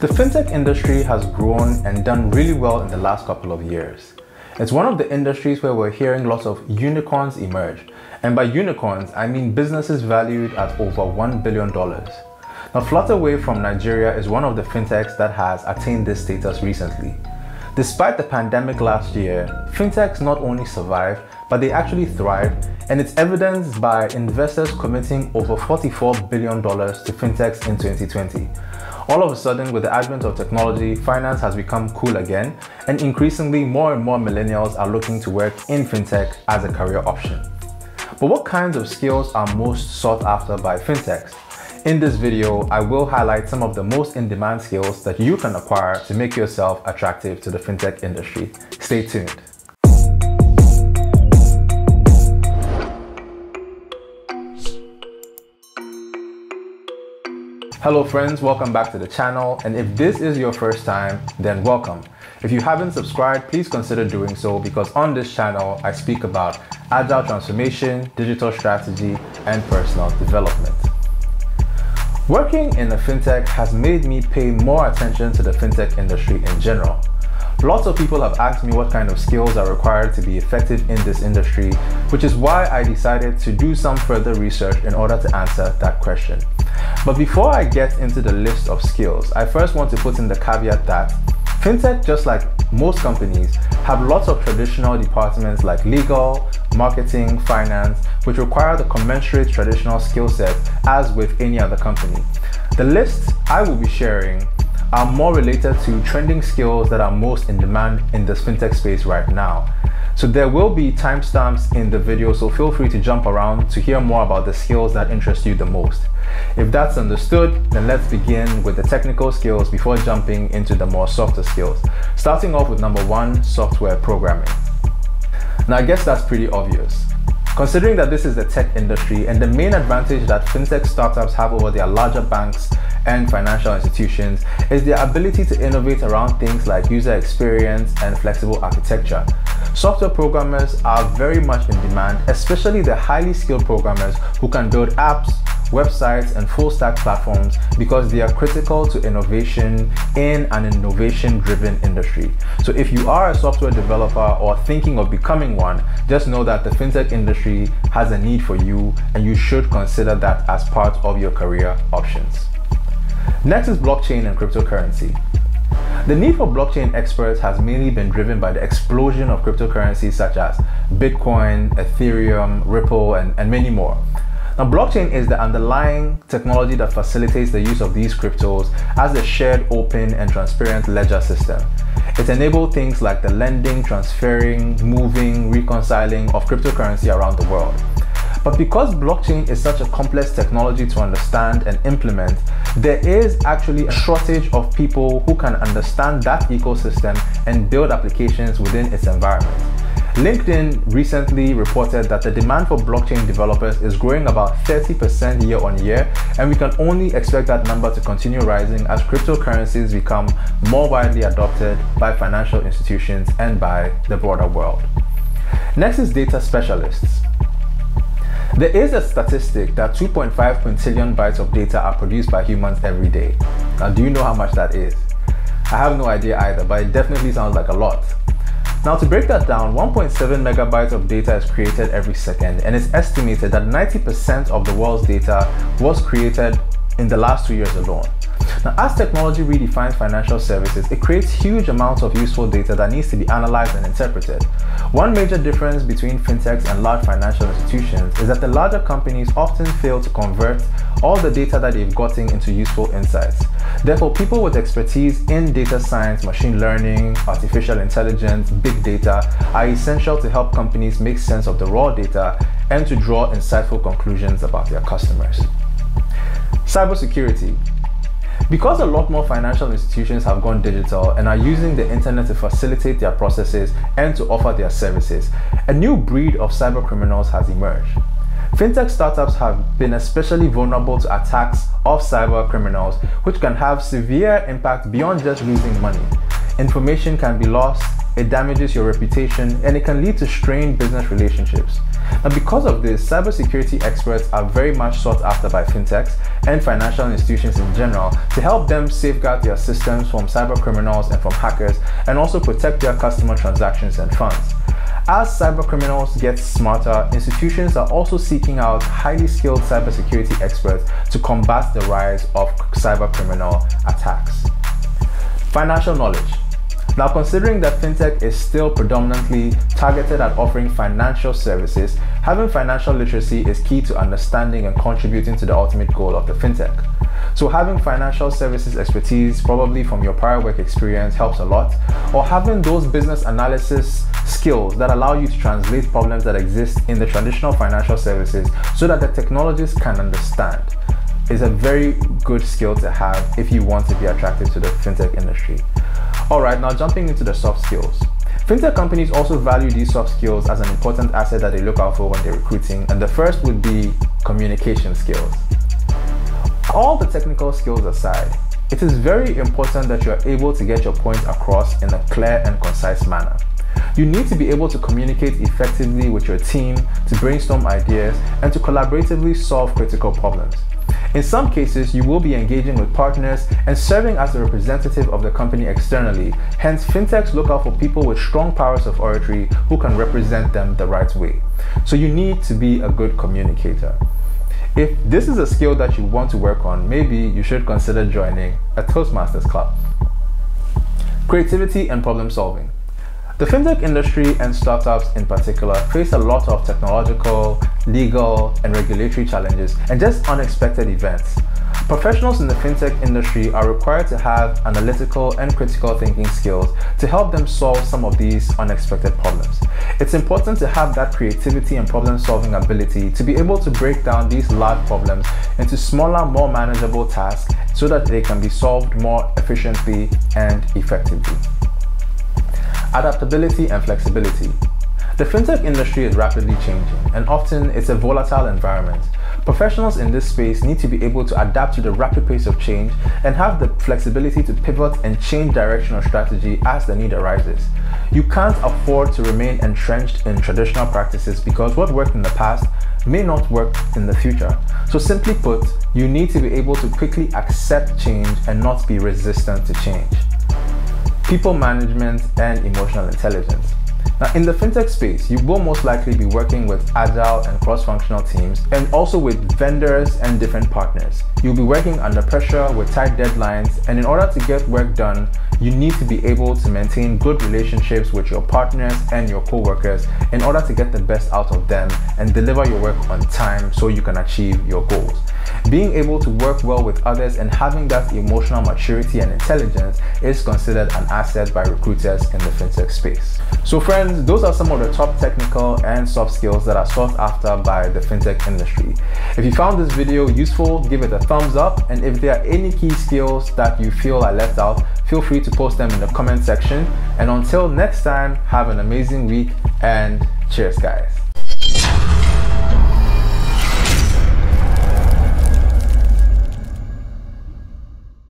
The fintech industry has grown and done really well in the last couple of years. It's one of the industries where we're hearing lots of unicorns emerge. And by unicorns, I mean businesses valued at over $1 billion. Now, Flutterwave from Nigeria is one of the fintechs that has attained this status recently. Despite the pandemic last year, fintechs not only survived, but they actually thrived, and it's evidenced by investors committing over $44 billion to fintechs in 2020. All of a sudden, with the advent of technology, finance has become cool again, and increasingly more and more millennials are looking to work in fintech as a career option. But what kinds of skills are most sought after by fintechs? In this video, I will highlight some of the most in-demand skills that you can acquire to make yourself attractive to the fintech industry. Stay tuned. Hello friends, welcome back to the channel and if this is your first time, then welcome. If you haven't subscribed, please consider doing so because on this channel, I speak about agile transformation, digital strategy, and personal development. Working in a fintech has made me pay more attention to the fintech industry in general. Lots of people have asked me what kind of skills are required to be effective in this industry, which is why I decided to do some further research in order to answer that question. But before I get into the list of skills, I first want to put in the caveat that fintech, just like most companies, have lots of traditional departments like legal, marketing, finance, which require the commensurate traditional skill sets as with any other company. The list I will be sharing are more related to trending skills that are most in demand in this fintech space right now. So there will be timestamps in the video, so feel free to jump around to hear more about the skills that interest you the most. If that's understood, then let's begin with the technical skills before jumping into the more softer skills. Starting off with number one, software programming. Now I guess that's pretty obvious. Considering that this is the tech industry and the main advantage that fintech startups have over their larger banks and financial institutions is their ability to innovate around things like user experience and flexible architecture. Software programmers are very much in demand, especially the highly skilled programmers who can build apps, websites, and full stack platforms because they are critical to innovation in an innovation driven industry. So if you are a software developer or thinking of becoming one, just know that the fintech industry has a need for you and you should consider that as part of your career options. Next is blockchain and cryptocurrency. The need for blockchain experts has mainly been driven by the explosion of cryptocurrencies such as Bitcoin, Ethereum, Ripple, and, and many more. Now, blockchain is the underlying technology that facilitates the use of these cryptos as a shared, open, and transparent ledger system. It enables things like the lending, transferring, moving, reconciling of cryptocurrency around the world. But because blockchain is such a complex technology to understand and implement, there is actually a shortage of people who can understand that ecosystem and build applications within its environment. LinkedIn recently reported that the demand for blockchain developers is growing about 30% year on year, and we can only expect that number to continue rising as cryptocurrencies become more widely adopted by financial institutions and by the broader world. Next is data specialists. There is a statistic that 2.5 quintillion bytes of data are produced by humans every day. Now, do you know how much that is? I have no idea either, but it definitely sounds like a lot. Now to break that down, 1.7 megabytes of data is created every second and it's estimated that 90% of the world's data was created in the last two years alone. Now, as technology redefines financial services, it creates huge amounts of useful data that needs to be analyzed and interpreted. One major difference between fintechs and large financial institutions is that the larger companies often fail to convert all the data that they've gotten into useful insights. Therefore, people with expertise in data science, machine learning, artificial intelligence, big data are essential to help companies make sense of the raw data and to draw insightful conclusions about their customers. Cybersecurity because a lot more financial institutions have gone digital and are using the internet to facilitate their processes and to offer their services, a new breed of cyber criminals has emerged. Fintech startups have been especially vulnerable to attacks of cyber criminals, which can have severe impact beyond just losing money. Information can be lost, it damages your reputation, and it can lead to strained business relationships. Now, because of this, cybersecurity experts are very much sought after by fintechs and financial institutions in general to help them safeguard their systems from cyber criminals and from hackers, and also protect their customer transactions and funds. As cyber criminals get smarter, institutions are also seeking out highly skilled cybersecurity experts to combat the rise of cyber criminal attacks. Financial knowledge. Now, considering that fintech is still predominantly targeted at offering financial services, having financial literacy is key to understanding and contributing to the ultimate goal of the fintech. So, having financial services expertise, probably from your prior work experience, helps a lot, or having those business analysis skills that allow you to translate problems that exist in the traditional financial services so that the technologists can understand is a very good skill to have if you want to be attracted to the fintech industry. All right, now jumping into the soft skills. Fintech companies also value these soft skills as an important asset that they look out for when they're recruiting, and the first would be communication skills. All the technical skills aside, it is very important that you are able to get your point across in a clear and concise manner. You need to be able to communicate effectively with your team, to brainstorm ideas, and to collaboratively solve critical problems. In some cases, you will be engaging with partners and serving as a representative of the company externally. Hence, fintechs look out for people with strong powers of oratory who can represent them the right way. So you need to be a good communicator. If this is a skill that you want to work on, maybe you should consider joining a Toastmasters club. Creativity and problem solving. The fintech industry and startups in particular face a lot of technological, legal, and regulatory challenges and just unexpected events. Professionals in the fintech industry are required to have analytical and critical thinking skills to help them solve some of these unexpected problems. It's important to have that creativity and problem solving ability to be able to break down these large problems into smaller, more manageable tasks so that they can be solved more efficiently and effectively. Adaptability and flexibility. The fintech industry is rapidly changing and often it's a volatile environment. Professionals in this space need to be able to adapt to the rapid pace of change and have the flexibility to pivot and change direction or strategy as the need arises. You can't afford to remain entrenched in traditional practices because what worked in the past may not work in the future. So simply put, you need to be able to quickly accept change and not be resistant to change people management, and emotional intelligence. Now, in the fintech space, you will most likely be working with agile and cross-functional teams and also with vendors and different partners. You'll be working under pressure with tight deadlines, and in order to get work done, you need to be able to maintain good relationships with your partners and your co-workers in order to get the best out of them and deliver your work on time so you can achieve your goals. Being able to work well with others and having that emotional maturity and intelligence is considered an asset by recruiters in the fintech space. So friends, those are some of the top technical and soft skills that are sought after by the fintech industry. If you found this video useful, give it a thumbs up and if there are any key skills that you feel are left out, feel free to post them in the comment section. And until next time, have an amazing week and cheers guys.